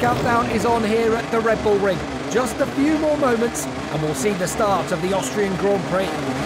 countdown is on here at the Red Bull Ring. Just a few more moments and we'll see the start of the Austrian Grand Prix.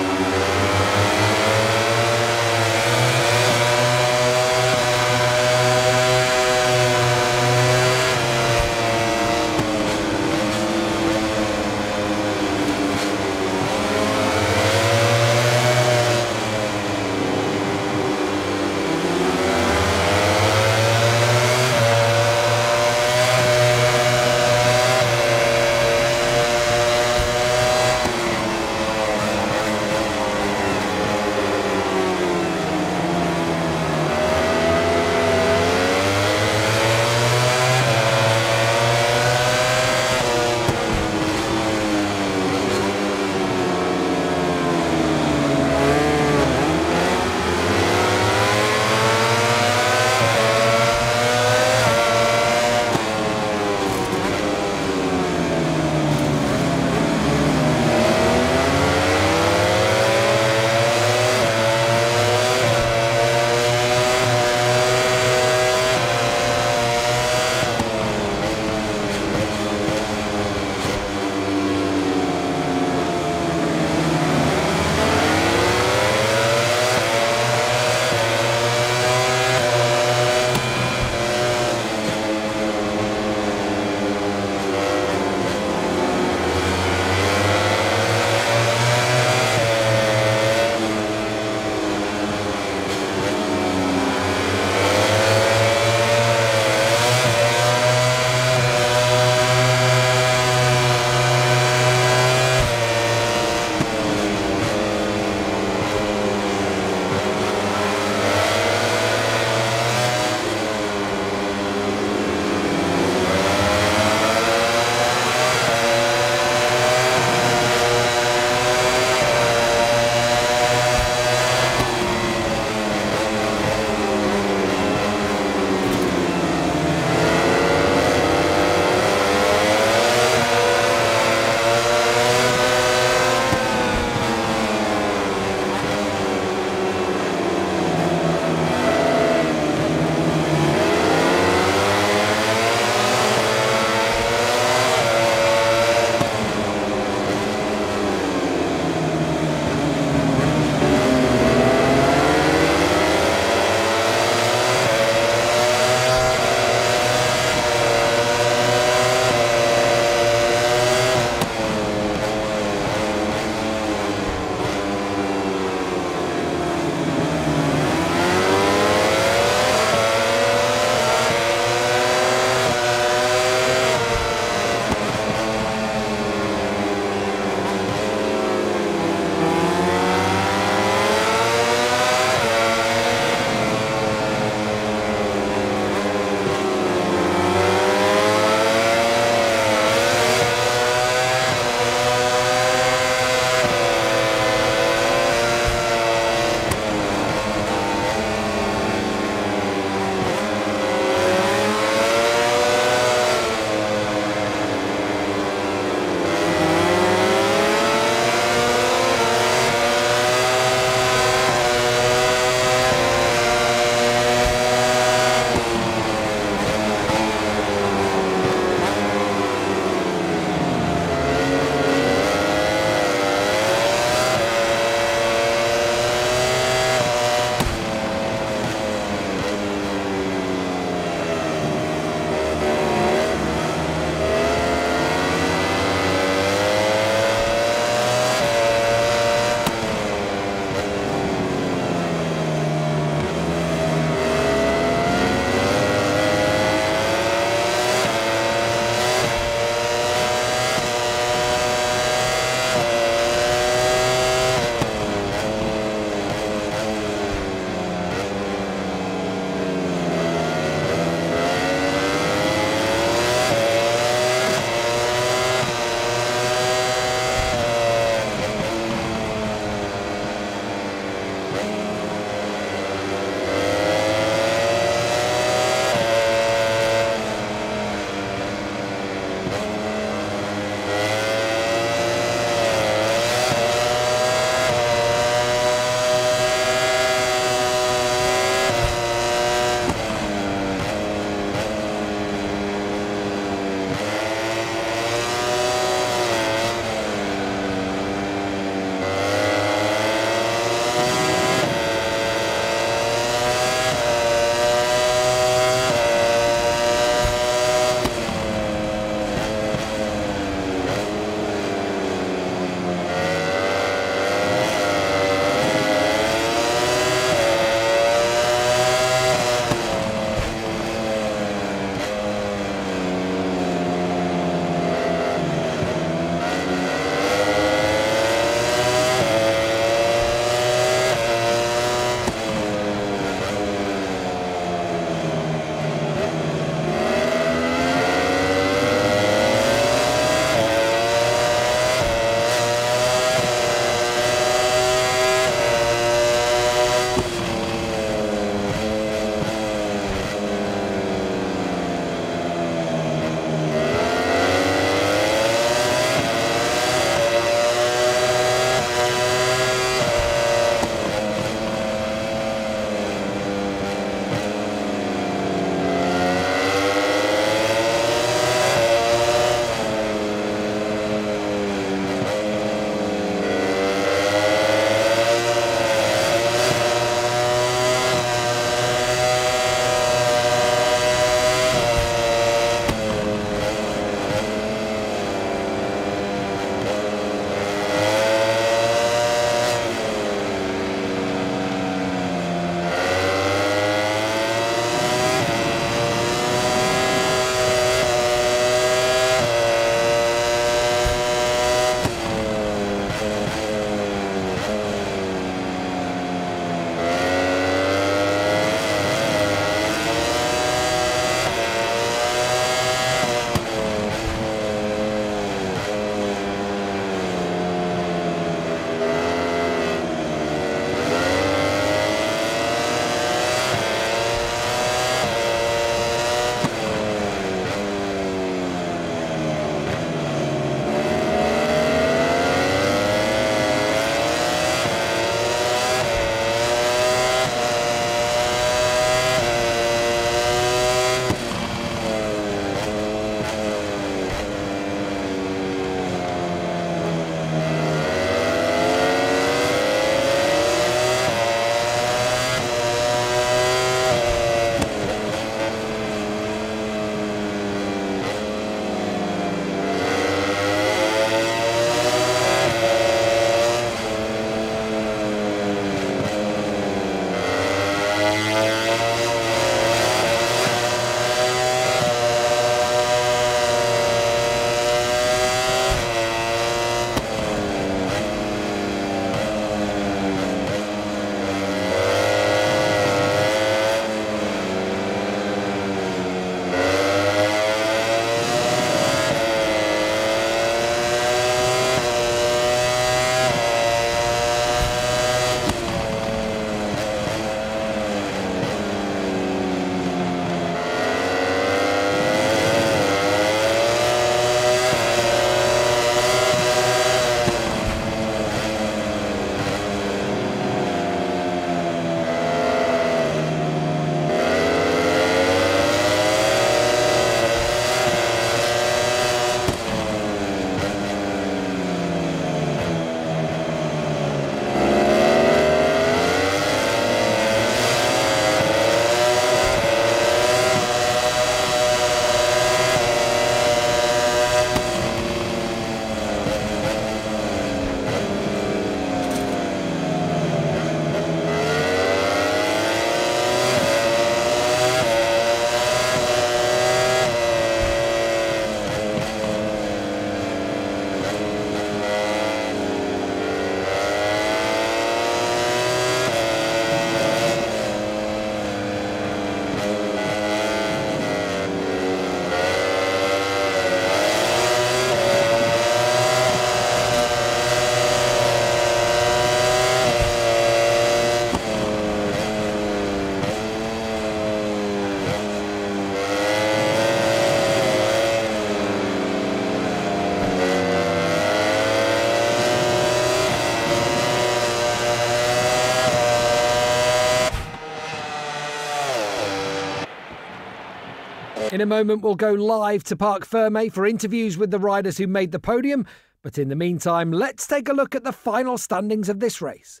In a moment, we'll go live to Parc Ferme for interviews with the riders who made the podium. But in the meantime, let's take a look at the final standings of this race.